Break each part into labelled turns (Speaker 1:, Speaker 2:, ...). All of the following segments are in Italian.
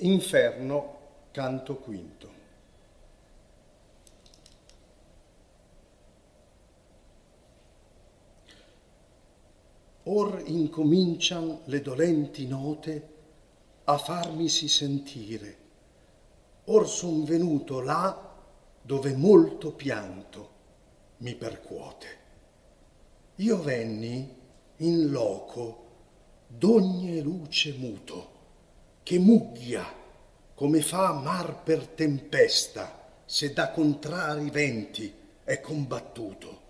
Speaker 1: Inferno, canto quinto. Or incomincian le dolenti note a farmisi sentire. Or son venuto là dove molto pianto mi percuote. Io venni in loco d'ogni luce muto che mugghia come fa mar per tempesta se da contrari venti è combattuto.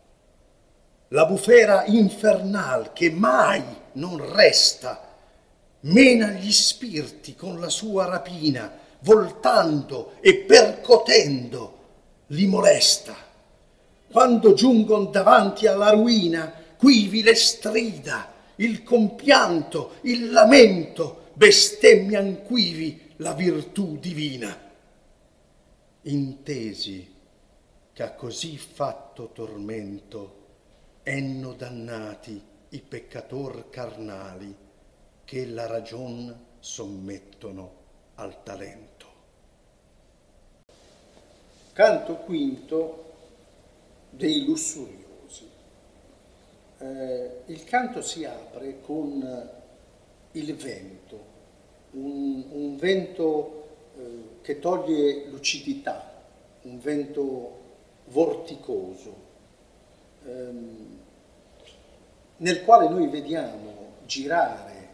Speaker 1: La bufera infernal che mai non resta mena gli spirti con la sua rapina, voltando e percotendo li molesta. Quando giungon davanti alla ruina, quivi le strida, il compianto, il lamento, bestemmian quivi la virtù divina. Intesi che a così fatto tormento enno dannati i peccator carnali che la ragion sommettono al talento. Canto quinto dei lussuriosi. Eh, il canto si apre con il vento, un, un vento eh, che toglie lucidità, un vento vorticoso, ehm, nel quale noi vediamo girare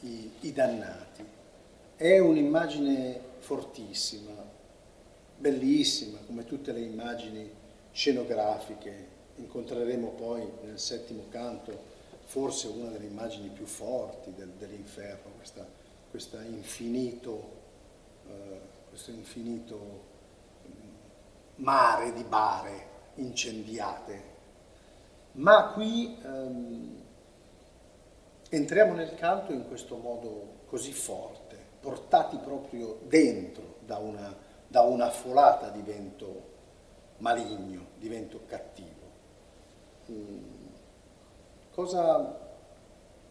Speaker 1: i, i dannati. È un'immagine fortissima, bellissima, come tutte le immagini scenografiche. Incontreremo poi nel settimo canto forse una delle immagini più forti del, dell'inferno, questa, infinito, eh, questo infinito mare di bare incendiate. Ma qui ehm, entriamo nel canto in questo modo così forte, portati proprio dentro da una, da una folata di vento maligno, di vento cattivo. Mm Cosa,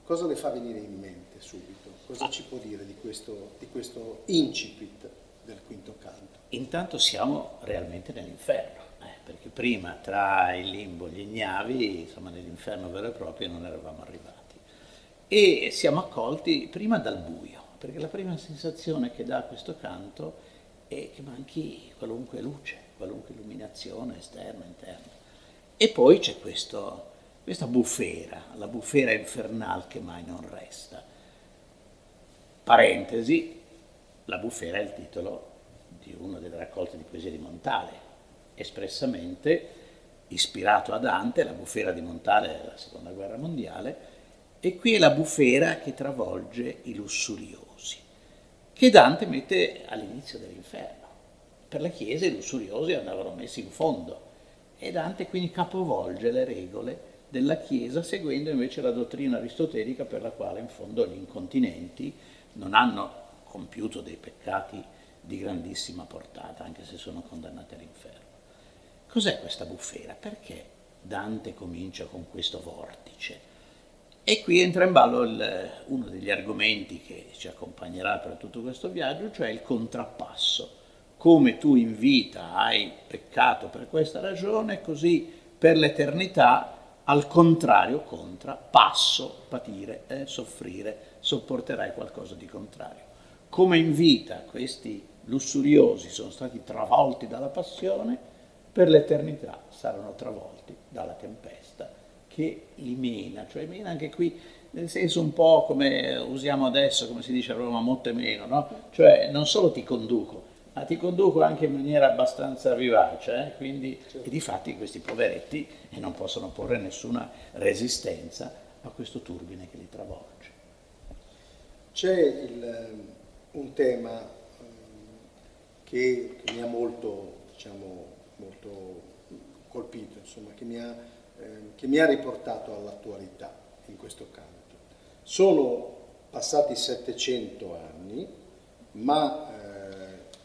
Speaker 1: cosa le fa venire in mente subito? Cosa ci può dire di questo, di questo incipit del quinto canto?
Speaker 2: Intanto siamo realmente nell'inferno, eh, perché prima tra il limbo e gli ignavi, insomma nell'inferno vero e proprio non eravamo arrivati. E siamo accolti prima dal buio, perché la prima sensazione che dà questo canto è che manchi qualunque luce, qualunque illuminazione esterna, interna. E poi c'è questo questa bufera, la bufera infernale che mai non resta. Parentesi, la bufera è il titolo di una delle raccolte di poesia di Montale, espressamente ispirato a Dante, la bufera di Montale della seconda guerra mondiale, e qui è la bufera che travolge i lussuriosi, che Dante mette all'inizio dell'inferno. Per la Chiesa i lussuriosi andavano messi in fondo e Dante quindi capovolge le regole della Chiesa, seguendo invece la dottrina aristotelica per la quale in fondo gli incontinenti non hanno compiuto dei peccati di grandissima portata, anche se sono condannati all'inferno. Cos'è questa bufera? Perché Dante comincia con questo vortice? E qui entra in ballo il, uno degli argomenti che ci accompagnerà per tutto questo viaggio, cioè il contrappasso. Come tu in vita hai peccato per questa ragione, così per l'eternità al contrario, contra, passo, patire, eh, soffrire, sopporterai qualcosa di contrario. Come in vita questi lussuriosi sono stati travolti dalla passione, per l'eternità saranno travolti dalla tempesta che li mena, cioè mena anche qui nel senso un po' come usiamo adesso, come si dice a Roma, molte meno, no? Cioè non solo ti conduco, ma ti conduco anche in maniera abbastanza vivace, eh? quindi certo. di fatti questi poveretti non possono porre nessuna resistenza a questo turbine che li travolge.
Speaker 1: C'è il, ehm, un tema ehm, che, che, mi ha molto, diciamo, molto colpito, insomma, che mi, ha, eh, che mi ha riportato all'attualità in questo campo. Sono passati 700 anni, ma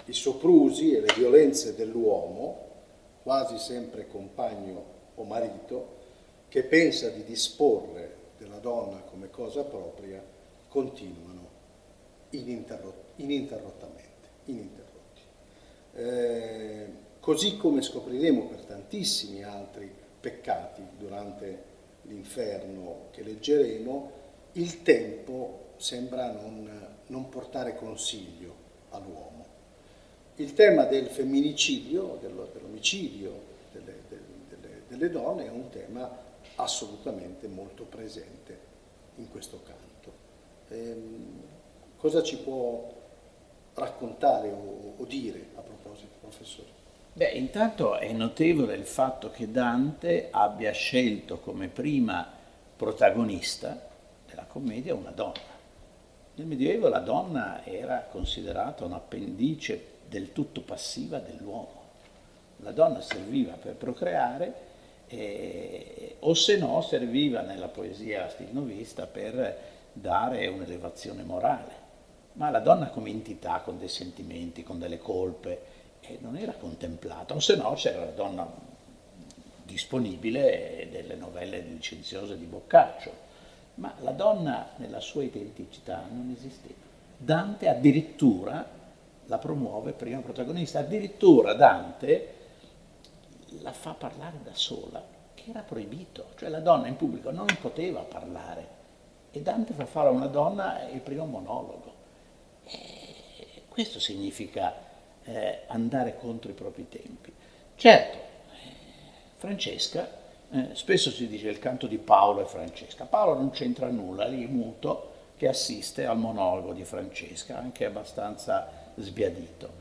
Speaker 1: i soprusi e le violenze dell'uomo, quasi sempre compagno o marito, che pensa di disporre della donna come cosa propria, continuano ininterrottamente, ininterrotti. Eh, così come scopriremo per tantissimi altri peccati durante l'inferno che leggeremo, il tempo sembra non, non portare consiglio all'uomo. Il tema del femminicidio, dell'omicidio delle, delle, delle donne è un tema assolutamente molto presente in questo canto. Ehm, cosa ci può raccontare o, o dire a proposito, professore?
Speaker 2: Beh, intanto è notevole il fatto che Dante abbia scelto come prima protagonista della commedia una donna. Nel Medioevo la donna era considerata un'appendice del tutto passiva dell'uomo. La donna serviva per procreare eh, o se no serviva nella poesia stilnovista per dare un'elevazione morale. Ma la donna come entità, con dei sentimenti, con delle colpe, eh, non era contemplata, o se no c'era la donna disponibile delle novelle licenziose di Boccaccio, ma la donna nella sua identità non esisteva. Dante addirittura la promuove prima protagonista, addirittura Dante la fa parlare da sola, che era proibito, cioè la donna in pubblico non poteva parlare e Dante fa fare a una donna il primo monologo. E questo significa eh, andare contro i propri tempi. Certo, eh, Francesca, eh, spesso si dice il canto di Paolo e Francesca, Paolo non c'entra nulla, lì muto, che assiste al monologo di Francesca, anche abbastanza sbiadito.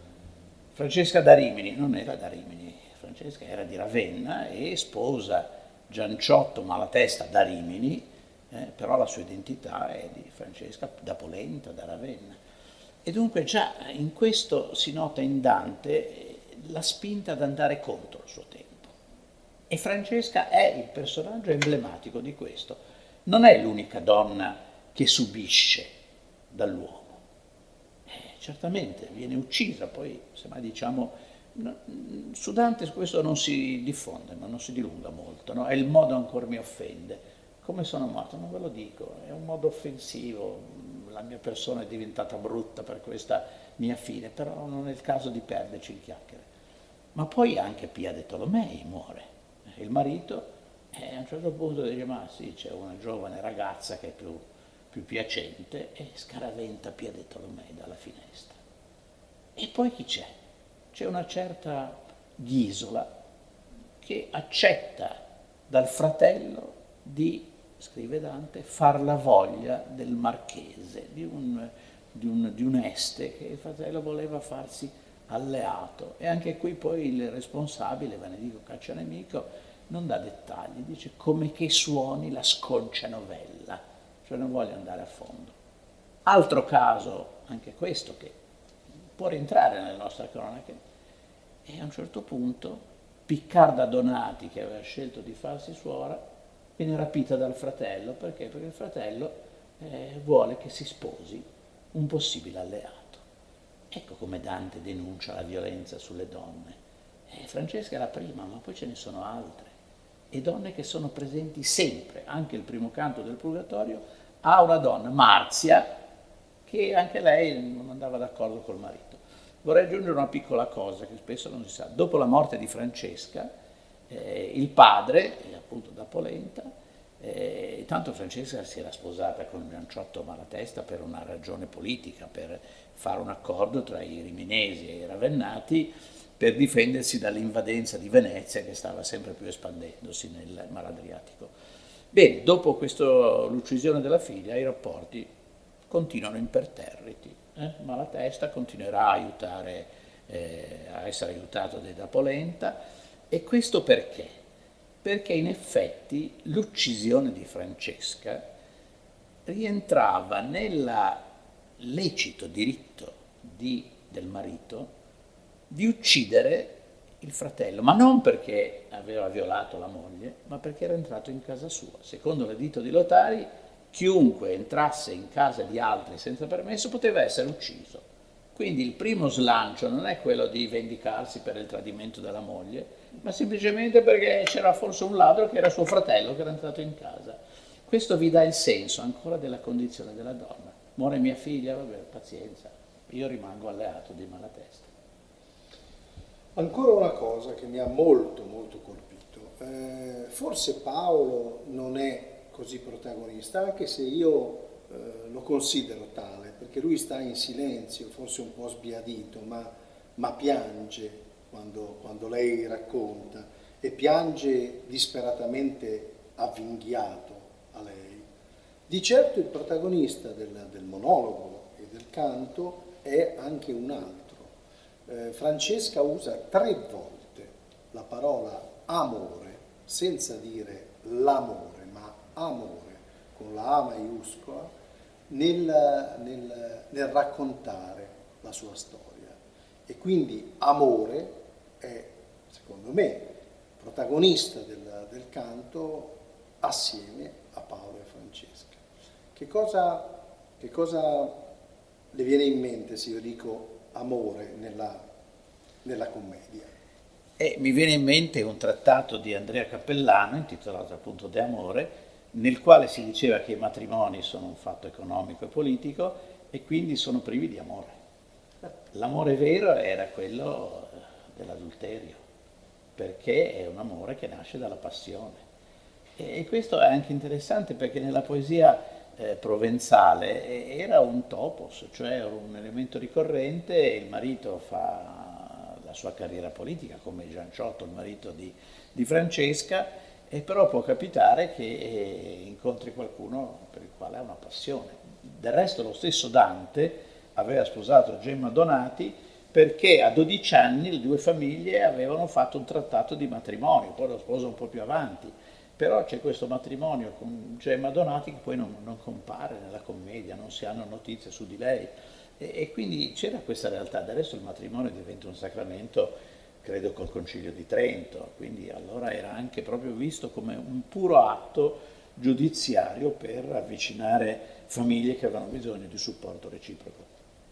Speaker 2: Francesca da Rimini non era da Rimini, Francesca era di Ravenna e sposa Gianciotto Malatesta da Rimini, eh, però la sua identità è di Francesca da Polenta, da Ravenna. E dunque già in questo si nota in Dante eh, la spinta ad andare contro il suo tempo. E Francesca è il personaggio emblematico di questo. Non è l'unica donna che subisce dall'uomo. Eh, certamente viene uccisa, poi semmai diciamo su Dante questo non si diffonde, ma non si dilunga molto, no? è il modo ancora mi offende. Come sono morto? Non ve lo dico, è un modo offensivo, la mia persona è diventata brutta per questa mia fine, però non è il caso di perderci in chiacchiere. Ma poi anche Pia de Tolomei muore, il marito, e a un certo punto dice, ma sì, c'è una giovane ragazza che è più, più piacente, e scaraventa Pia de Tolomei dalla finestra. E poi chi c'è? c'è una certa Ghisola che accetta dal fratello di, scrive Dante, far la voglia del marchese, di un, di un, di un este che il fratello voleva farsi alleato. E anche qui poi il responsabile, Benedico Caccianemico, non dà dettagli, dice come che suoni la sconcia novella, cioè non voglio andare a fondo. Altro caso, anche questo, che può rientrare nelle nostre cronache. E a un certo punto Piccarda Donati, che aveva scelto di farsi suora, viene rapita dal fratello. Perché? Perché il fratello eh, vuole che si sposi un possibile alleato. Ecco come Dante denuncia la violenza sulle donne. Eh, Francesca è la prima, ma poi ce ne sono altre. E donne che sono presenti sempre, anche il primo canto del Purgatorio, ha una donna, Marzia, che anche lei non andava d'accordo col marito. Vorrei aggiungere una piccola cosa che spesso non si sa. Dopo la morte di Francesca, eh, il padre, appunto da Polenta, eh, tanto Francesca si era sposata con Gianciotto Malatesta per una ragione politica, per fare un accordo tra i riminesi e i ravennati per difendersi dall'invadenza di Venezia che stava sempre più espandendosi nel Mar Adriatico. Bene, dopo l'uccisione della figlia i rapporti continuano imperterriti eh? ma la testa continuerà a, aiutare, eh, a essere aiutato da Polenta. E questo perché? Perché in effetti l'uccisione di Francesca rientrava nel lecito diritto di, del marito di uccidere il fratello, ma non perché aveva violato la moglie, ma perché era entrato in casa sua. Secondo l'editto di Lotari, chiunque entrasse in casa di altri senza permesso poteva essere ucciso. Quindi il primo slancio non è quello di vendicarsi per il tradimento della moglie, ma semplicemente perché c'era forse un ladro che era suo fratello che era entrato in casa. Questo vi dà il senso ancora della condizione della donna. Muore mia figlia, vabbè, pazienza, io rimango alleato di Malatesta.
Speaker 1: Ancora una cosa che mi ha molto molto colpito, eh, forse Paolo non è così protagonista, anche se io eh, lo considero tale, perché lui sta in silenzio, forse un po' sbiadito, ma, ma piange quando, quando lei racconta e piange disperatamente avvinghiato a lei. Di certo il protagonista del, del monologo e del canto è anche un altro. Eh, Francesca usa tre volte la parola amore senza dire l'amore, ma amore con la A maiuscola nel, nel, nel raccontare la sua storia. E quindi amore è, secondo me, protagonista del, del canto assieme a Paolo e Francesca. Che cosa, che cosa le viene in mente se io dico amore nella, nella commedia?
Speaker 2: E mi viene in mente un trattato di Andrea Cappellano intitolato appunto De Amore, nel quale si diceva che i matrimoni sono un fatto economico e politico e quindi sono privi di amore. L'amore vero era quello dell'adulterio, perché è un amore che nasce dalla passione. E questo è anche interessante perché nella poesia eh, provenzale era un topos, cioè un elemento ricorrente, il marito fa la sua carriera politica come Gian Ciotto, il marito di, di Francesca, e però può capitare che eh, incontri qualcuno per il quale ha una passione. Del resto lo stesso Dante aveva sposato Gemma Donati perché a 12 anni le due famiglie avevano fatto un trattato di matrimonio, poi lo sposa un po' più avanti, però c'è questo matrimonio con Gemma Donati che poi non, non compare nella commedia, non si hanno notizie su di lei. E, e quindi c'era questa realtà, resto il matrimonio diventa un sacramento credo col Concilio di Trento, quindi allora era anche proprio visto come un puro atto giudiziario per avvicinare famiglie che avevano bisogno di supporto reciproco.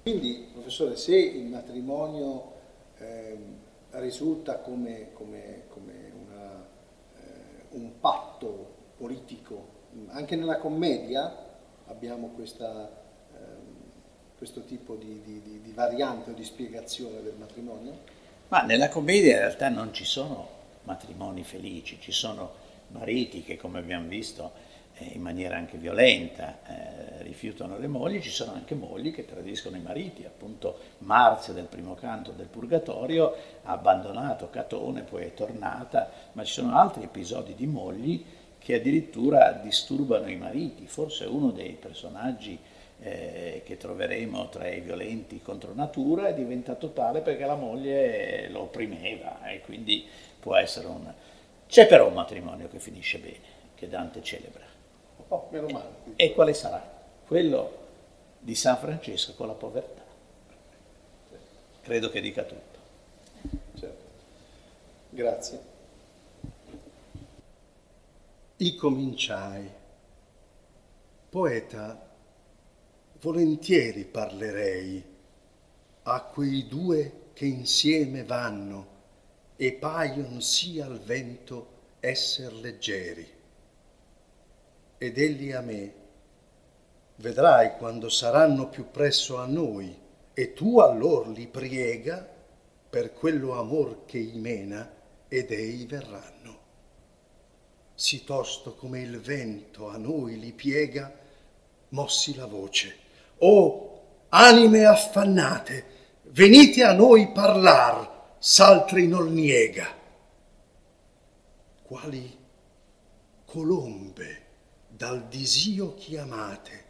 Speaker 1: Quindi, professore, se il matrimonio eh, risulta come, come, come un patto politico, anche nella commedia abbiamo questa, eh, questo tipo di, di, di variante o di spiegazione del matrimonio?
Speaker 2: Ma nella commedia in realtà non ci sono matrimoni felici, ci sono mariti che come abbiamo visto in maniera anche violenta eh, rifiutano le mogli, ci sono anche mogli che tradiscono i mariti, appunto Marzia del primo canto del Purgatorio ha abbandonato Catone, poi è tornata, ma ci sono altri episodi di mogli che addirittura disturbano i mariti, forse uno dei personaggi eh, che troveremo tra i violenti contro natura è diventato tale perché la moglie lo opprimeva e quindi può essere un... C'è però un matrimonio che finisce bene, che Dante celebra.
Speaker 1: Oh, meno male.
Speaker 2: E, quale sarà? Quello di San Francesco con la povertà. Credo che dica tutto.
Speaker 1: Certo. Grazie. I cominciai. Poeta volentieri parlerei a quei due che insieme vanno e paion sì al vento esser leggeri. Ed egli a me, vedrai quando saranno più presso a noi, e tu allor li priega per quello amor che imena ed ei verranno. Si tosto come il vento a noi li piega, mossi la voce o anime affannate, venite a noi parlar, s'altri non niega. Quali colombe dal disio chiamate,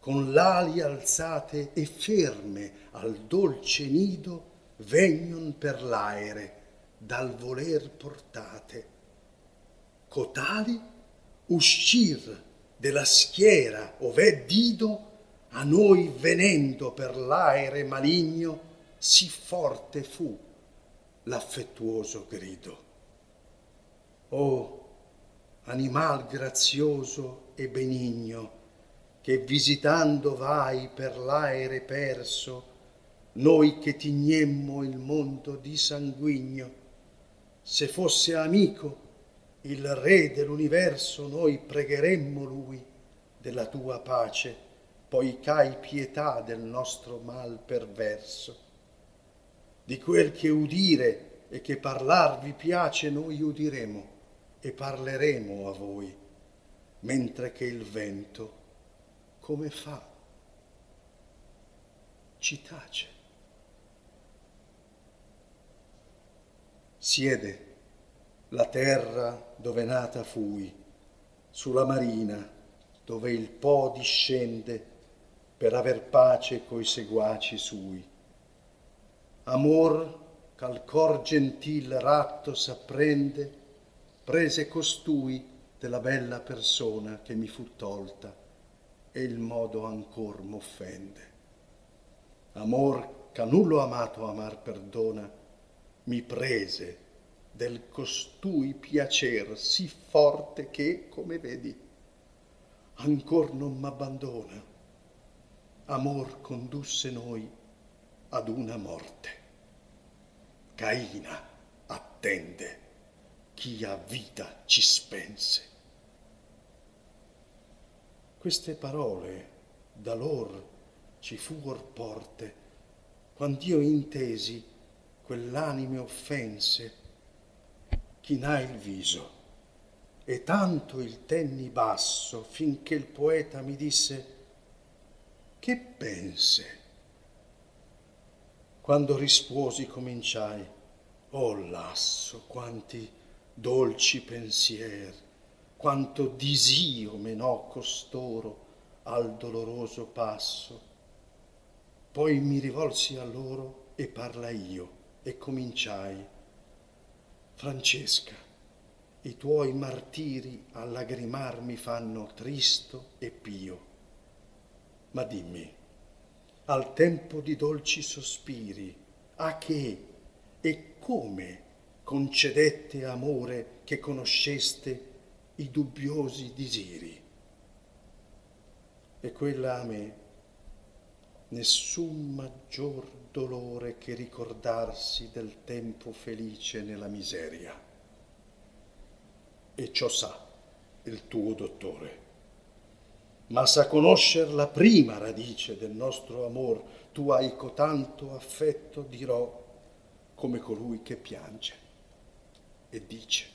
Speaker 1: con l'ali alzate e ferme al dolce nido, vegnon per l'aere, dal voler portate. Cotali uscir della schiera ov'è dido a noi venendo per l'aere maligno, sì forte fu l'affettuoso grido. O animal grazioso e benigno, che visitando vai per l'aere perso, noi che tignemmo il mondo di sanguigno, se fosse amico il re dell'universo, noi pregheremmo lui della tua pace poi cai pietà del nostro mal perverso, di quel che udire e che parlar vi piace noi udiremo e parleremo a voi, mentre che il vento, come fa, ci tace. Siede la terra dove nata fui, sulla marina dove il Po discende per aver pace coi seguaci sui. Amor ch'al cor gentil ratto s'apprende, prese costui della bella persona che mi fu tolta e il modo ancor m'offende. Amor ch'a nullo amato amar perdona, mi prese del costui piacer sì forte che, come vedi, ancor non m'abbandona. Amor condusse noi ad una morte. Caina attende chi a vita ci spense. Queste parole da lor ci fuor porte, quand'io intesi quell'anime offense, chinai il viso e tanto il tenni basso finché il poeta mi disse che pense? Quando risposi cominciai, oh lasso, quanti dolci pensier, quanto disio menò costoro al doloroso passo. Poi mi rivolsi a loro e parlai io e cominciai. Francesca, i tuoi martiri a lagrimar mi fanno tristo e pio. Ma dimmi, al tempo di dolci sospiri, a che e come concedette amore che conosceste i dubbiosi disiri? E quella a me nessun maggior dolore che ricordarsi del tempo felice nella miseria e ciò sa il tuo dottore. Ma sa conoscer la prima radice del nostro amor, tu hai cotanto affetto, dirò, come colui che piange e dice.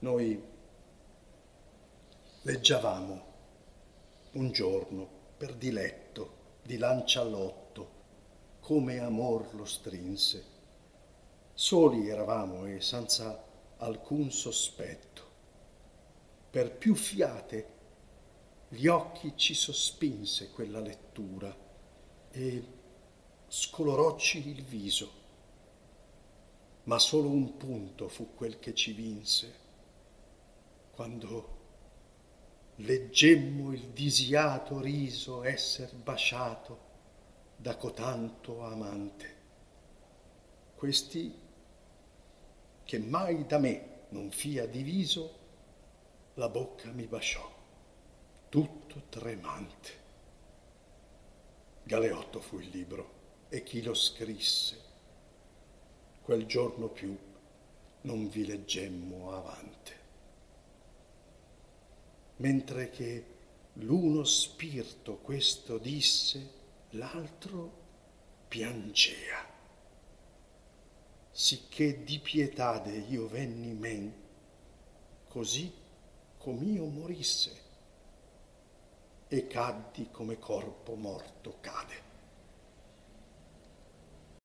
Speaker 1: Noi leggiavamo un giorno per diletto di lancialotto come amor lo strinse. Soli eravamo e senza alcun sospetto. Per più fiate gli occhi ci sospinse quella lettura e scolorocci il viso. Ma solo un punto fu quel che ci vinse, quando leggemmo il disiato riso esser basciato da cotanto amante. Questi che mai da me non fia diviso, la bocca mi basciò, tutto tremante. Galeotto fu il libro e chi lo scrisse. Quel giorno più non vi leggemmo avante. Mentre che l'uno spirito questo disse, l'altro piangea sicché di pietade io venni men, così com'io morisse, e caddi come corpo morto cade.